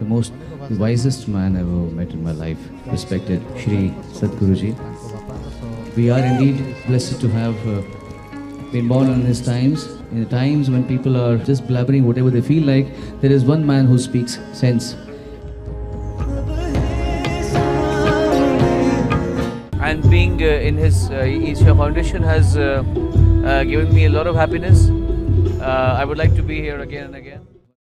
the most wisest man I've ever met in my life, respected Shri Sadhguruji. We are indeed blessed to have uh, been born in his times. In the times when people are just blabbering whatever they feel like, there is one man who speaks sense. and being uh, in his uh, Isha Foundation has uh, uh, given me a lot of happiness. Uh, I would like to be here again and again.